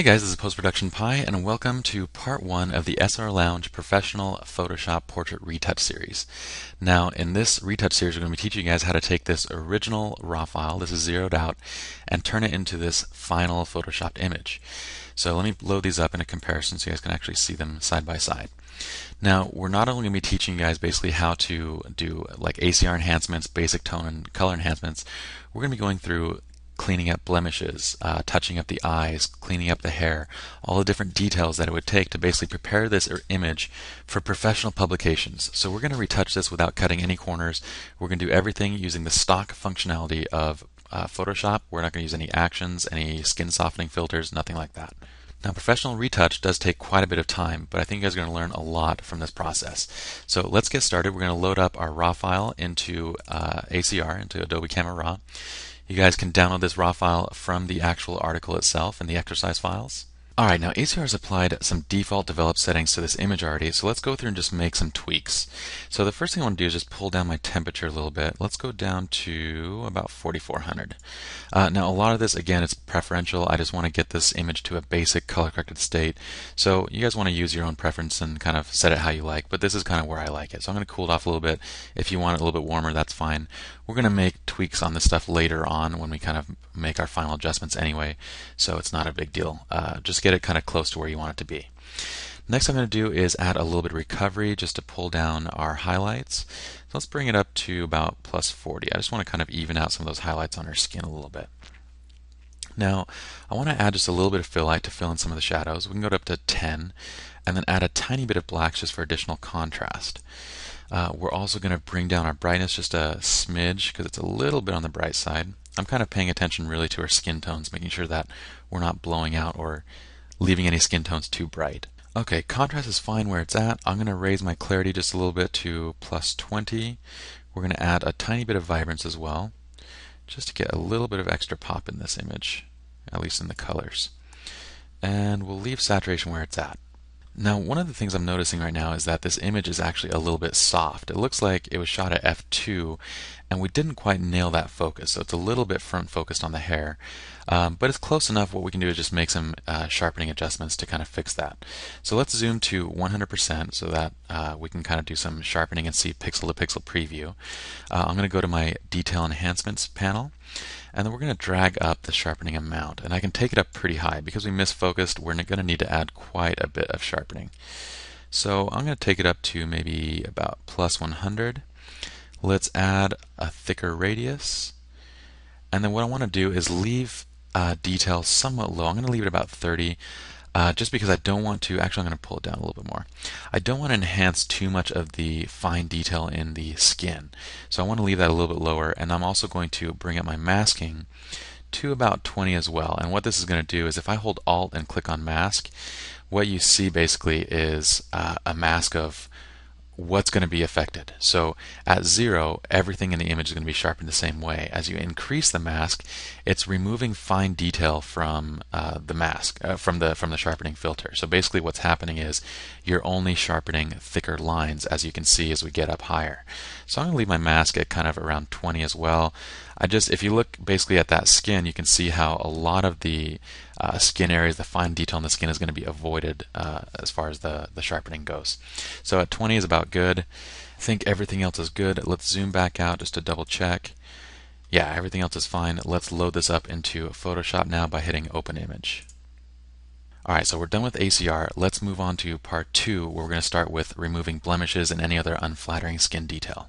Hey guys, this is Post Production Pye, and welcome to part one of the SLR Lounge Professional Photoshop Portrait Retouch series. Now, in this retouch series, we're going to be teaching you guys how to take this original RAW file, this is zeroed out, and turn it into this final Photoshopped image. So let me load these up in a comparison so you guys can actually see them side by side. Now, we're not only going to be teaching you guys basically how to do like ACR enhancements, basic tone and color enhancements, we're going to be going through cleaning up blemishes, uh, touching up the eyes, cleaning up the hair, all the different details that it would take to basically prepare this image for professional publications. So we're going to retouch this without cutting any corners. We're going to do everything using the stock functionality of uh, Photoshop. We're not going to use any actions, any skin softening filters, nothing like that. Now, professional retouch does take quite a bit of time, but I think you guys are going to learn a lot from this process. So let's get started. We're going to load up our RAW file into uh, ACR, into Adobe Camera Raw. You guys can download this raw file from the actual article itself in the exercise files. Alright, now ACR has applied some default developed settings to this image already, so let's go through and just make some tweaks. So the first thing I want to do is just pull down my temperature a little bit. Let's go down to about 4400. Uh, now a lot of this, again, it's preferential. I just want to get this image to a basic color corrected state. So you guys want to use your own preference and kind of set it how you like, but this is kind of where I like it. So I'm going to cool it off a little bit. If you want it a little bit warmer, that's fine. We're going to make tweaks on this stuff later on when we kind of make our final adjustments anyway, so it's not a big deal. Uh, just get it kind of close to where you want it to be. Next I'm going to do is add a little bit of recovery just to pull down our highlights. So let's bring it up to about plus 40. I just want to kind of even out some of those highlights on our skin a little bit. Now, I want to add just a little bit of fill light to fill in some of the shadows. We can go up to 10 and then add a tiny bit of blacks just for additional contrast. Uh, we're also going to bring down our brightness just a smidge because it's a little bit on the bright side. I'm kind of paying attention really to our skin tones, making sure that we're not blowing out or leaving any skin tones too bright. Okay, contrast is fine where it's at. I'm going to raise my clarity just a little bit to plus 20. We're going to add a tiny bit of vibrance as well, just to get a little bit of extra pop in this image, at least in the colors. And we'll leave saturation where it's at. Now, one of the things I'm noticing right now is that this image is actually a little bit soft. It looks like it was shot at f2 and we didn't quite nail that focus. So it's a little bit front focused on the hair, um, but it's close enough. What we can do is just make some uh, sharpening adjustments to kind of fix that. So let's zoom to 100% so that uh, we can kind of do some sharpening and see pixel to pixel preview. Uh, I'm going to go to my detail enhancements panel and then we're going to drag up the sharpening amount. And I can take it up pretty high. Because we misfocused, we're going to need to add quite a bit of sharpening. So I'm going to take it up to maybe about plus 100. Let's add a thicker radius. And then what I want to do is leave uh, detail somewhat low. I'm going to leave it about 30 uh, just because I don't want to, actually I'm going to pull it down a little bit more. I don't want to enhance too much of the fine detail in the skin. So I want to leave that a little bit lower and I'm also going to bring up my masking to about 20 as well. And what this is going to do is if I hold Alt and click on mask, what you see basically is uh, a mask of what's going to be affected. So at zero, everything in the image is going to be sharpened the same way. As you increase the mask, it's removing fine detail from uh, the mask, uh, from the from the sharpening filter. So basically, what's happening is you're only sharpening thicker lines, as you can see as we get up higher. So I'm going to leave my mask at kind of around 20 as well. I just, if you look basically at that skin, you can see how a lot of the uh, skin areas, the fine detail in the skin is going to be avoided uh, as far as the, the sharpening goes. So at 20 is about good. I think everything else is good. Let's zoom back out just to double check. Yeah, everything else is fine. Let's load this up into Photoshop now by hitting Open Image. Alright, so we're done with ACR. Let's move on to part two, where we're going to start with removing blemishes and any other unflattering skin detail.